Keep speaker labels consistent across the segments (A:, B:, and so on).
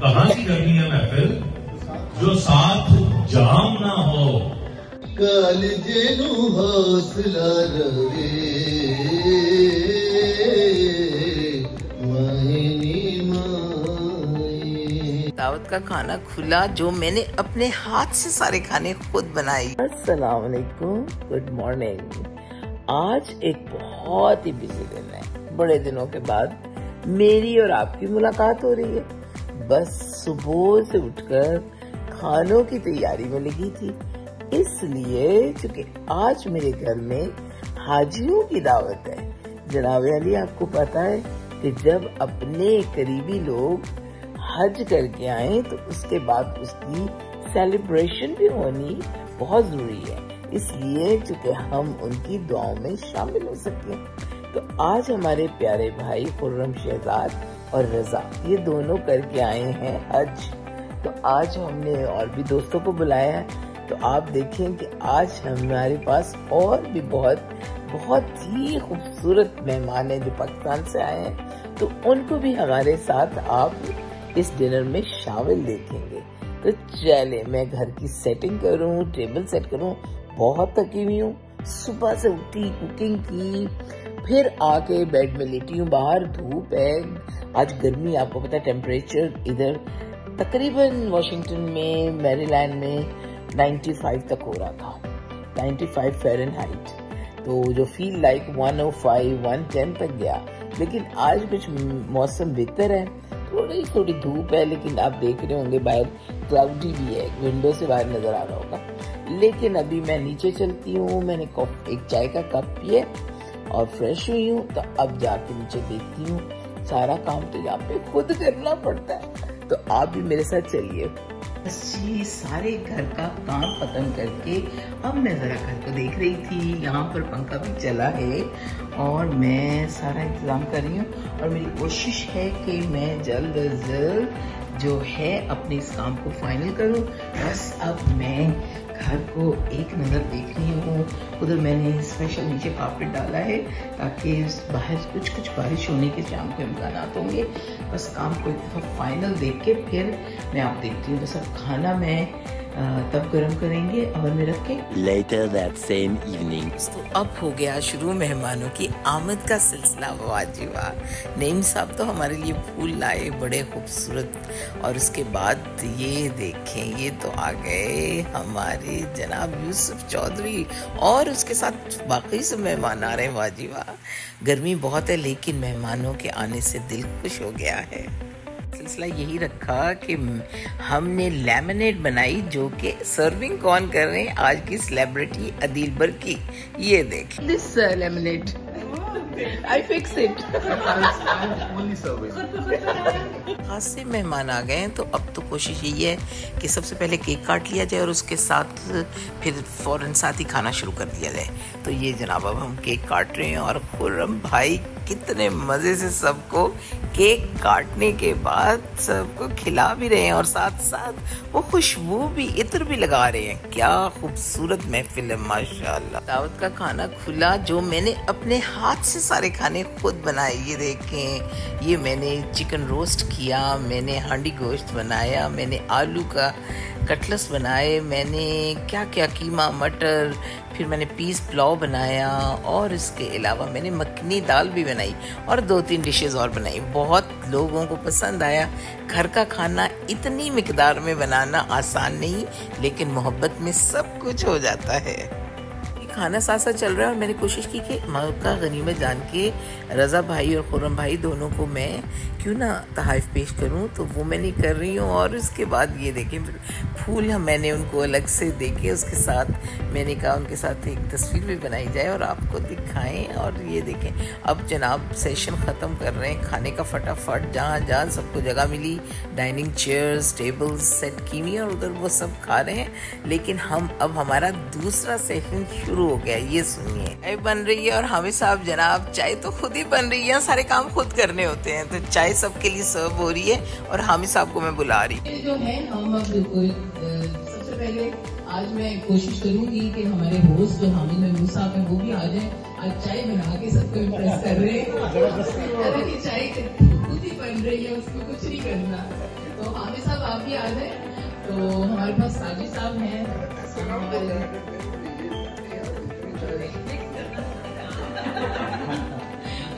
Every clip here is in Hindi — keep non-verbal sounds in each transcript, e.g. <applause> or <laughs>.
A: कहाँ की करनी है महफिल जो साथ जाम ना हो।
B: कालजेनु हौसला रवे
C: दावत का खाना खुला जो मैंने अपने हाथ से सारे खाने खुद बनाए। अस्सलाम वालेकुम गुड मॉर्निंग। आज एक बहुत ही बिज़ी दिन है। बड़े दिनों के बाद मेरी और आपकी मुलाकात हो रही है। बस सुबह से उठकर खानों की तैयारी में लगी थी। इसलिए क्योंकि आज मेरे घर में हाजियों की दावत है, जनाब अली, आपको पता है कि जब अपने करीबी लोग हज करके आए तो उसके बाद उसकी सेलिब्रेशन भी होनी बहुत ज़रूरी है। इसलिए क्योंकि हम उनकी दुआओं में शामिल हो सके तो आज हमारे प्यारे भाई खुर्रम शहजाद और रजा, ये दोनों करके आए हैं हज। तो आज हमने और भी दोस्तों को बुलाया है। तो आप देखें कि आज हमारे पास और भी बहुत बहुत ही खूबसूरत मेहमान हैं जो पाकिस्तान से आए हैं। तो उनको भी हमारे साथ आप इस डिनर में शामिल देखेंगे। तो चले मैं घर की सेटिंग करूँ, टेबल सेट करूँ। बहुत थकी हुई हूँ। सुबह से उठी कुकिंग की फिर आके बेड में लेटी हूँ, बाहर धूप है। आज गर्मी, आपको पता टेम्परेचर इधर तकरीबन वॉशिंगटन में मैरीलैंड में 95 तक हो रहा था। 95 फ़ारेनहाइट तो जो फील लाइक 105 110 तक गया। लेकिन आज कुछ मौसम बेहतर है। थोड़ी थोड़ी धूप है, लेकिन आप देख रहे होंगे, बाहर क्लाउडी भी है। विंडो से बाहर नज़र आ रहा होगा। लेकिन अभी मैं नीचे चलती हूँ। मैंने एक चाय का कप पिए और फ्रेश हुई हूँ तो अब जाके नीचे देखती हूँ। सारा काम तो यहाँ पे खुद करना पड़ता है। तो आप भी मेरे साथ चलिए। सारे घर का काम खत्म करके अब मैं ज़रा घर को देख रही थी। यहाँ पर पंखा भी चला है और मैं सारा इंतज़ाम कर रही हूँ और मेरी कोशिश है कि मैं जल्द अज जल्द जो है अपने इस काम को फाइनल करूँ। बस अब मैं घर को एक नज़र देख रही हूँ, उधर मैंने स्पेशल नीचे कार्पेट डाला है ताकि बाहर कुछ कुछ बारिश होने के शाम के इम्कान होंगे। बस काम को एक दफ़ा फाइनल देख के फिर मैं आप देखती हूँ। बस अब खाना मैं तब गर्म करेंगे और में रख के।
D: Later that same evening.
C: तो अब हो गया शुरू मेहमानों की आमद का सिलसिला वाजिबा नईम साहब तो हमारे लिए फूल लाए बड़े खूबसूरत। और उसके बाद ये देखें ये तो आ गए हमारे जनाब यूसुफ चौधरी। और उसके साथ बाकी सब मेहमान आ रहे हैं वाजिबा गर्मी बहुत है लेकिन मेहमानों के आने से दिल खुश हो गया है। सिलसिला यही रखा कि हमने लेमनेट बनाई जो कि सर्विंग कौन कर रहे हैं? आज की सेलिब्रिटी अदील बर की ये देखें। This lemonade I fix it खासे मेहमान आ गए हैं तो अब तो कोशिश यही है कि सबसे पहले केक काट लिया जाए और उसके साथ फिर फ़ौरन साथ ही खाना शुरू कर दिया जाए। तो ये जनाब, अब हम केक काट रहे हैं और खुर्रम भाई, कितने मज़े से सबको केक काटने के बाद सबको खिला भी रहे हैं और साथ साथ वो खुशबू भी, इत्र भी लगा रहे हैं। क्या खूबसूरत महफिल है, माशाल्लाह। दावत का खाना खुला जो मैंने अपने हाथ से सारे खाने खुद बनाए, ये देखें, ये मैंने चिकन रोस्ट किया, मैंने हांडी गोश्त बनाया, मैंने आलू का कटलस बनाए, मैंने क्या क्या कीमा, मटर, फिर मैंने पीस पुलाव बनाया, और इसके अलावा मैंने मखनी दाल भी बनाई, और दो तीन डिशेस और बनाई। बहुत लोगों को पसंद आया। घर का खाना इतनी मकदार में बनाना आसान नहीं, लेकिन मोहब्बत में सब कुछ हो जाता है। खाना साथ साथ चल रहा है और मैंने कोशिश की कि मौका गनीमत जान के, रज़ा भाई और खुरम भाई दोनों को मैं क्यों ना तहाइफ पेश करूँ? तो वो मैंने कर रही हूँ और उसके बाद ये देखें, फूल हम मैंने उनको अलग से देखे उसके साथ मैंने कहा उनके साथ एक तस्वीर भी बनाई जाए और आपको दिखाएँ और ये देखें, अब जनाब सेशन ख़त्म कर रहे हैं, खाने का फटाफट, जहाँ जहाँ सबको जगह मिली डाइनिंग चेयर्स टेबल्स सेट की हुई और उधर वो सब खा रहे हैं, लेकिन हम, अब हमारा दूसरा सेशन शुरू हो गया, ये सुनिए। चाय बन रही है और हमें साहब जनाब चाय तो खुद ही बन रही है सारे काम खुद करने होते हैं। तो चाय सबके लिए सर्व हो रही है और हामिद साहब को मैं बुला रही
E: जो है, हम अब सबसे पहले आज मैं कोशिश करूँगी कि हमारे होस्ट जो हामिद महमूद साहब हैं, वो भी आ जाएँ। आज चाय बना के सबको इम्प्रेस कर रहे हैं। चाय खुद ही बन रही है, उसको कुछ नहीं करना। तो हामिद साहब, आप भी आ जाए। तो हमारे पास साजिद साहब हैं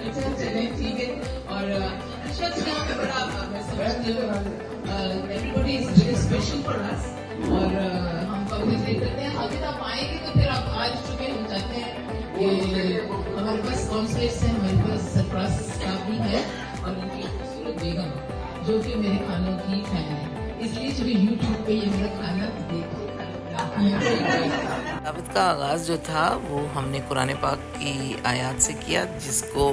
E: अच्छा चले ठीक है और यहाँ पे बड़ा मैं समझती हूँ everybody is very special for us और हम कॉन्ग्रेचुलेट करते हैं हाजिर आप आएँगे तो फिर आप आज चुके हम चाहते हैं हमारे पास कॉन्सलेट्स हैं हमारे पास सरप्रास स्टाफ भी है और उनकी खूबसूरत बेगम जो कि मेरे खानों की फ़ैन है इसलिए जो यूट्यूब पे ये मेरा खाना देखो
C: दावत का आगाज़ जो था, वो हमने कुरान पाक की आयत से किया, जिसको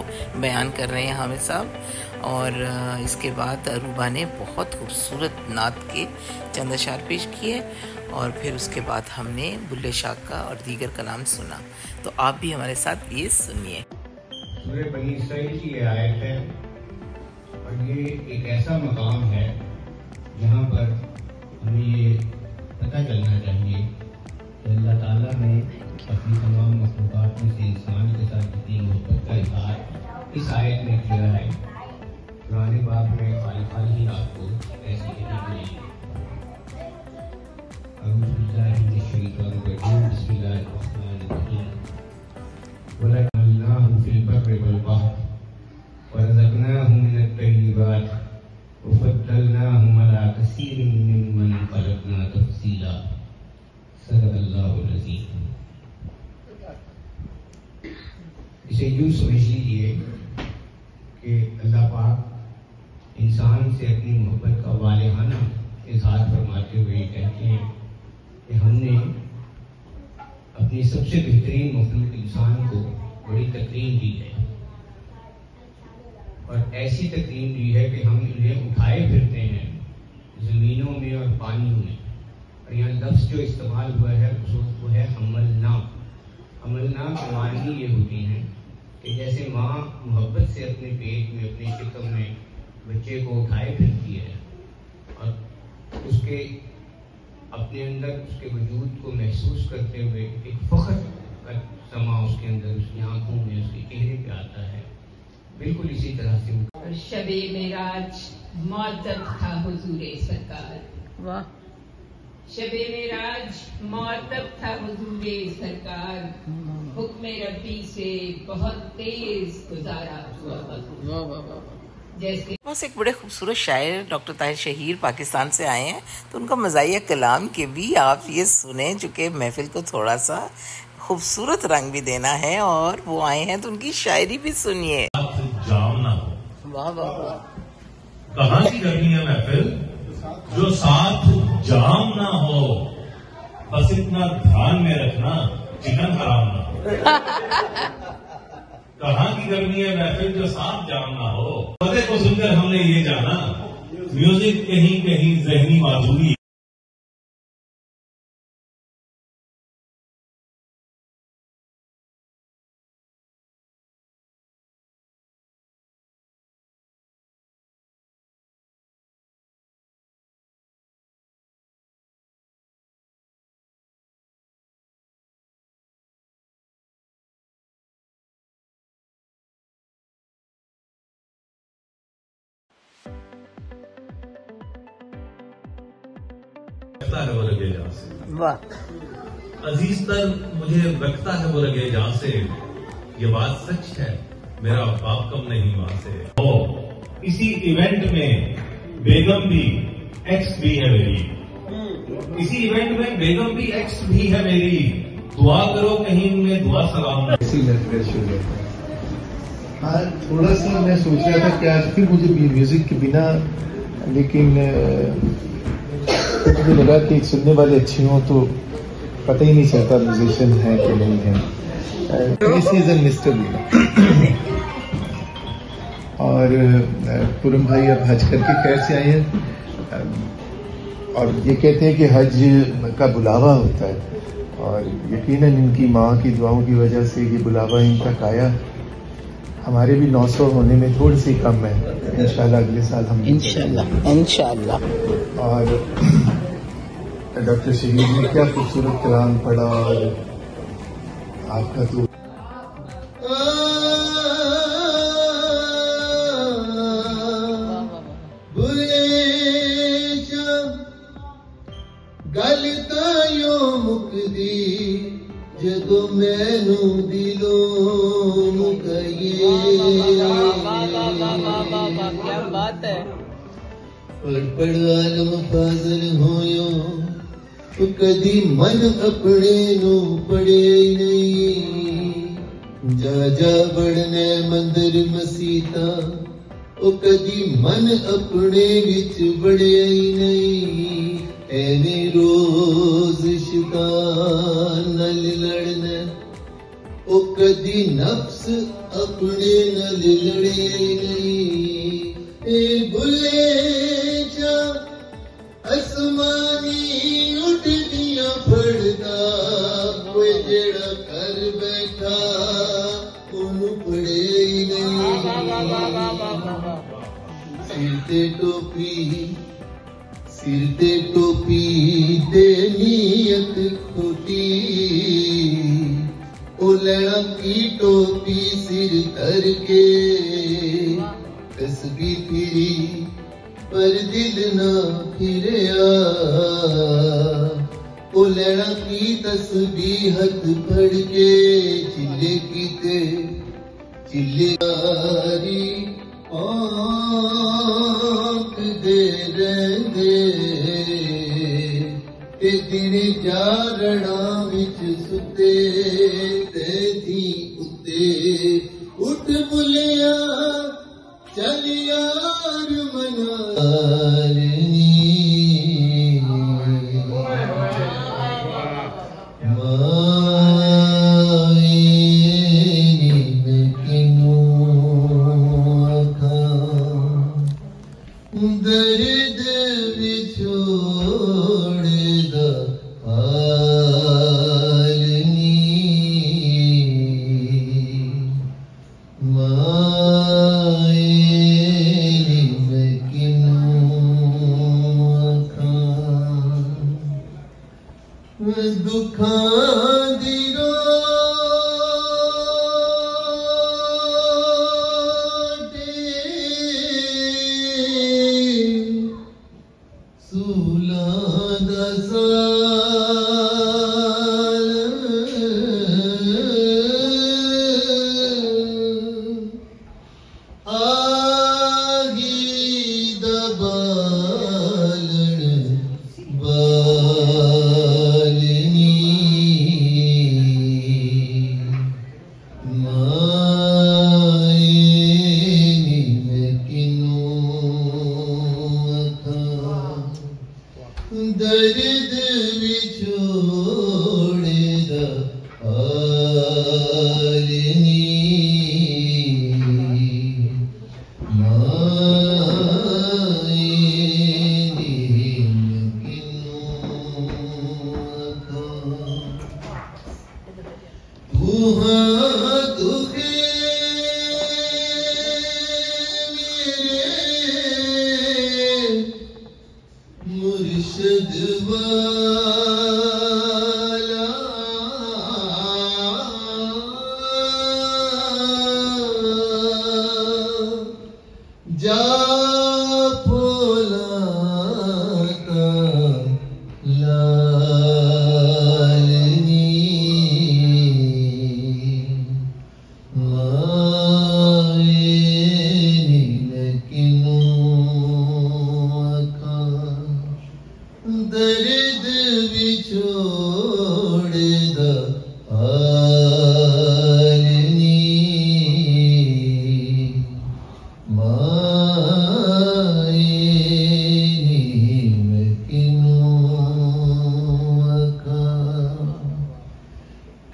C: बयान कर रहे हैं हामिद साहब। और इसके बाद रूबा ने बहुत खूबसूरत नात के चंद अशार पेश किए, और फिर उसके बाद हमने बुल्ले शाह का और दीगर कलाम सुना। तो आप भी हमारे साथ ये सुनिए।
F: सूर्य बनी की ये आयत है, और ये एक ऐसा मकाम है, जहाँ पर हमें ये पता चलना चाहिए अल्लाह ताला ने अपनी तमाम मखलूक़ात में से इंसान के साथ जितनी मोहब्बत का इजहार इस आयत में किया है। पुराने बाब में खाल ही आपको ऐसी गई है बड़ी तकरीम दी है। और ऐसी तकरीम दी है कि हम इन्हें उठाए फिरते हैं जमीनों में और पानियों में। और यहाँ लफ्ज जो इस्तेमाल हुआ है वो है हमलना हमलना मानी ये होती हैं कि जैसे माँ मोहब्बत से अपने पेट में, अपने शिकम में बच्चे को उठाए फिरती है और उसके अपने अंदर, उसके वजूद को महसूस करते हुए एक फख्र समा उसके अंदर उसकी आँखों में उसके चेहरे पे आता है। बिल्कुल इसी तरह से
G: शबे मेराज मौतब था हुजूर सरकार।
E: वाह।
G: शबे मेराज मौतब था हुजूर सरकार। हुक्म रब्बी से बहुत तेज गुजारा हुआ। वक्त। जैसे
C: बस एक बड़े खूबसूरत शायर डॉक्टर ताहिर शहीर पाकिस्तान से आए हैं तो उनका मजाया कलाम के भी आप ये सुने चूँकि महफिल को थोड़ा सा खूबसूरत रंग भी देना है और वो आए हैं तो उनकी शायरी भी सुनिए।
A: साथ जाम ना हो
C: वाह वाह। वाह
A: की करनी है महफिल? जो साथ जाम ना हो बस इतना ध्यान में रखना चिकन हराम ना हो। <laughs> कहा की करनी है महफिल? जो साथ जाम ना हो। पते को सुनकर हमने ये जाना म्यूज़िक कहीं कहीं जहनी माधुरी लगता है वो लगे जहाँ से।
C: वाह।
A: अज़ीज़ तर मुझे लगता है वो लगे जहाँ से। ये बात सच है मेरा बाप कम नहीं वहाँ से। ओ इसी इवेंट में बेगम भी एक्स भी है मेरी। इसी इवेंट में बेगम भी एक्स भी है मेरी। दुआ करो कहीं उनमें दुआ सलाम।
B: है। हाँ थोड़ा सा मैं सोच रहा था कि आज फिर मुझे म्यूज़िक के बिना लेकिन अ, मुझे लगा कि सुनने वाले अच्छे हों तो पता ही नहीं चलता म्यूजिशियन है कि नहीं है। दिस इज़ एन मिस्टर और पूरम भाई अब हज करके खैर से आए हैं? और ये कहते हैं कि हज का बुलावा होता है। और यकीनन इनकी माँ की दुआओं की वजह से ये बुलावा इन तक आया। हमारे भी 900 होने में थोड़ी सी कम है। इंशाल्लाह। अगले साल हम
C: इंशाल्लाह। इंशाल्लाह
B: और डॉक्टर शहीद ने क्या खूबसूरत कलाम पढ़ा और आपका तो
H: बुरे
B: ਗੱਲ ਤਾਂ ਯੋ ਮੁਕਦੀ ਜਦੋਂ ਮੈਨੂੰ ਦਿਲੋਂ ਮੁਕਈਏ
C: क्या बात है
B: ਪੜ ਪੜ ਆਲਮ ਫਾਜ਼ਲ ਹੋਇਓ ਉਹ ਕਦੀ ਮਨ ਆਪਣੇ ਨੂੰ ਪੜੇ ਨਹੀਂ। ਜਾ ਜਾ ਬੜਨੇ ਮੰਦਰ ਮਸੀਤਾ, ਉਹ ਕਦੀ ਮਨ ਆਪਣੇ ਵਿੱਚ ਵੜਿਆ ਹੀ ਨਹੀਂ। ਐਵੇਂ ਰੋਜ਼ ਸ਼ਿਕਾਰ ਨਾਲ ਲੜਨਾ, ਉਹ ਕਦੀ ਨਫਸ ਆਪਣੇ ਨਾਲ ਲੜਿਆ ਹੀ ਨਹੀਂ। ਇਹ ਬੁੱਲੇ असमानी उठ दिया फड़दा बैठा ओनू सिर ते टोपी सिर ते टोपी की टोपी सिर करके तस्बी तेरी ਪਰ ਦਿਲ ਨਾ ਫਿਰਿਆ। ਉਹ ਲੈਣਾ ਕੀ ਤਸਬੀ ਹੱਥ ਫੜ ਕੇ ਚਿੱਲੇ ਕੀਤੇ। ਚਿੱਲੇ ਆਰੀ ਆਂਖ ਦੇ ਰਹਿੰਦੇ। ਤੇ ਦਿਨ ਜਾਰਣਾ ਵਿੱਚ ਸੁੱਤੇ ਤੇ ਦੀ ਉੱਤੇ। ਉੱਠ ਬੁਲਿਆ Gel yar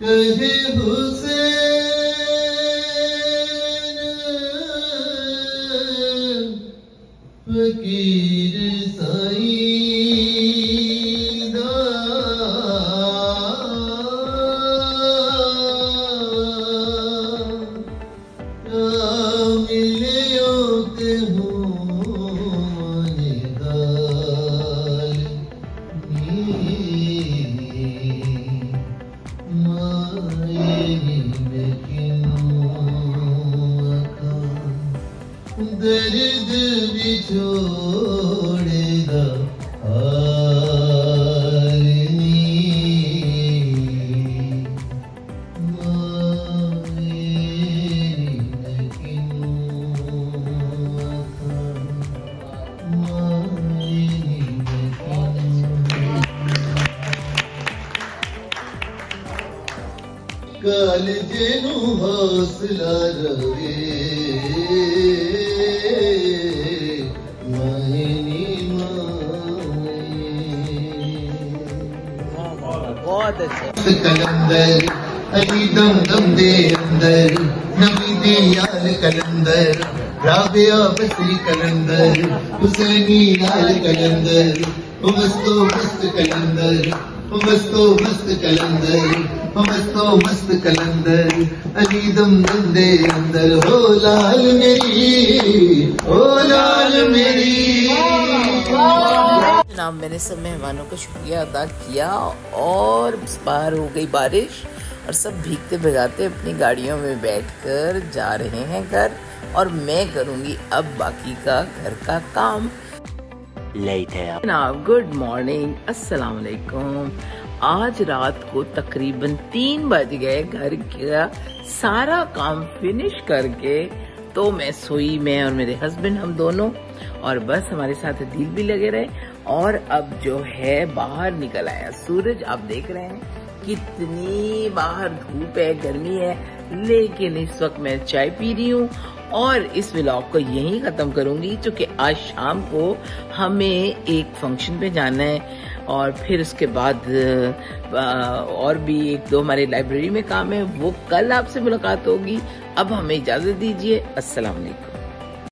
B: कहे Hussain kalbimdeki mutlaka Derdim hiç olur कालजे नु हौसला रवे। कलंदर अली दम दम दे अंदर। नबी दे यार कलंदर राबिया बसरी कलंदर। हुसैनी यार कलंदर मस्तो मस्त कलंदर मस्तो मस्त कलंदर। मस्तो मस्त कलंदर अली दम दम दे अंदर। हो लाल मेरी हो लाल मेरी।
C: जनाब मैंने सब मेहमानों का शुक्रिया अदा किया और बाहर हो गई बारिश और सब भीगते भगाते अपनी गाड़ियों में बैठकर जा रहे हैं घर और मैं करूँगी अब बाकी का घर का काम।
D: Later.
C: जनाब गुड मॉर्निंग अस्सलाम वालेकुम। आज रात को तकरीबन तीन बज गए घर का सारा काम फिनिश करके तो मैं सोई, मैं और मेरे हस्बैंड हम दोनों, और बस हमारे साथ दिल भी लगे रहे, और अब जो है बाहर निकल आया सूरज। आप देख रहे हैं कितनी बाहर धूप है, गर्मी है, लेकिन इस वक्त मैं चाय पी रही हूँ, और इस व्लॉग को यहीं ख़त्म करूँगी, क्योंकि आज शाम को हमें एक फ़ंक्शन पे जाना है। और फिर उसके बाद और भी एक दो हमारे लाइब्रेरी में काम है, वो कल आपसे मुलाकात होगी। अब हमें इजाज़त दीजिए। अस्सलाम वालेकुम।